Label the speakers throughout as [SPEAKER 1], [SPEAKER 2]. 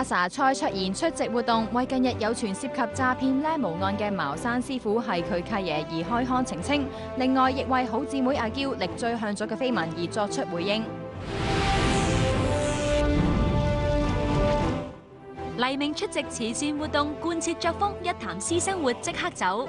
[SPEAKER 1] 阿 sa 蔡卓妍出席活动，为近日有传涉及诈骗呢毛案嘅茅山师傅系佢契爷而开腔澄清。另外，亦为好姊妹阿娇力追向咗嘅绯闻而作出回应。
[SPEAKER 2] 黎明出席慈善活动，贯彻作风，一谈私生活即刻走。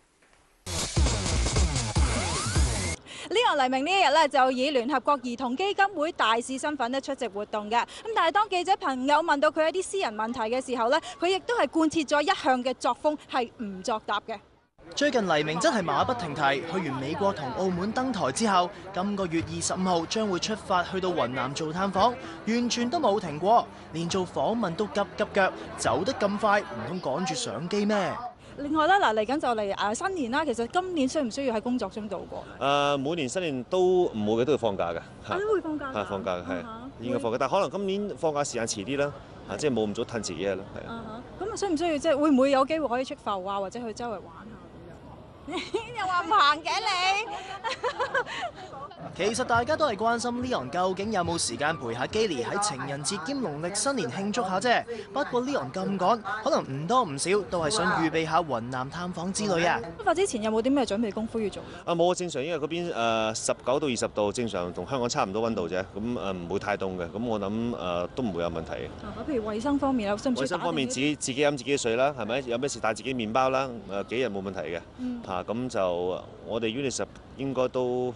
[SPEAKER 3] 呢
[SPEAKER 4] 個黎明呢一日咧就以聯合國兒童基金會大使身份咧出席活動嘅，咁但係當記者朋友問到佢一啲私人問題嘅時候咧，佢亦都係貫徹咗一向嘅作風，係唔作答嘅。
[SPEAKER 5] 最近黎明真係馬不停蹄，去完美國同澳門登台之後，今個月二十五號將會出發去到雲南做探訪，完全都冇停過，連做訪問都急急腳，走得咁快，唔通趕住上機咩？
[SPEAKER 4] 另外咧，嗱嚟緊就嚟誒新年啦，其實今年需唔需要喺工作中度過？
[SPEAKER 6] 誒、呃、每年新年都唔會嘅，都要放假嘅。
[SPEAKER 4] 啊都會放假
[SPEAKER 6] 放假嘅，係、應該放假，但係可能今年放假時間遲啲啦，嚇，即係冇咁早褪自己嘅啦，係
[SPEAKER 4] 咁啊，需唔需要即係會唔會有機會可以出埠啊，或者去周圍玩下咁樣？又話唔行嘅你。
[SPEAKER 5] 其實大家都係關心 Leon 究竟有冇時間陪下 Gally 喺情人節兼農曆新年慶祝下啫。不過 Leon 咁趕，可能唔多唔少都係想預備下雲南探訪之旅啊。
[SPEAKER 4] 出發之前有冇啲咩準備功夫要做？
[SPEAKER 6] 啊冇啊，正常，因為嗰邊誒十九到二十度，正常同香港差唔多温度啫，咁誒唔會太凍嘅，咁我諗誒、呃、都唔會有問題嘅。
[SPEAKER 4] 啊譬如衞生方面啊，需唔需要
[SPEAKER 6] 衞生方面，自己自己飲自己嘅水啦，係咪？有咩事帶自己麵包啦，誒幾日冇問題嘅。
[SPEAKER 4] 嗯
[SPEAKER 6] 嚇咁、就我哋 UNICEF 應該都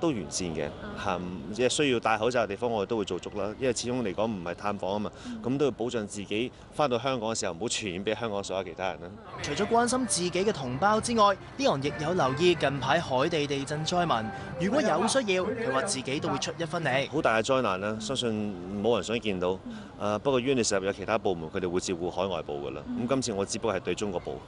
[SPEAKER 6] 都完善嘅嚇，即係需要戴口罩嘅地方，我哋都會做足啦。因為始終嚟講唔係探訪啊嘛，咁、都要保障自己翻到香港嘅時候唔好傳染俾香港所有其他人啦。
[SPEAKER 5] 除咗關心自己嘅同胞之外，Leon 亦有留意近排海地地震災民。如果有需要，佢話自己都會出一分力。
[SPEAKER 6] 好大嘅災難啦，相信冇人想見到。誒、不過 UNICEF 有其他部門，佢哋會照顧海外部㗎啦。咁、今次我只不過係對中國部，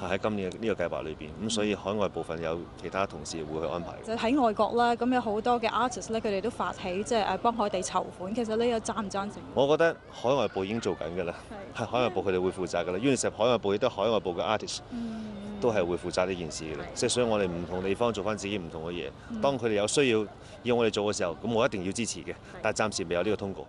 [SPEAKER 6] 係喺今年嘅呢個計劃裏邊。咁所以海外部分有其他同事會去安排。
[SPEAKER 4] 就喺外國啦，咁有好多嘅 artist 咧，佢哋都發起即係誒幫海地籌款。其實你又贊唔贊成？
[SPEAKER 6] 我覺得海外部已經做緊㗎啦，係海外部佢哋會負責㗎啦。UNICEF 海外部亦都係海外部嘅 artist，都係會負責呢件事嘅啦。即係所以我哋唔同地方做翻自己唔同嘅嘢。當佢哋有需要要我哋做嘅時候，咁我一定要支持嘅。但係暫時未有呢個通告。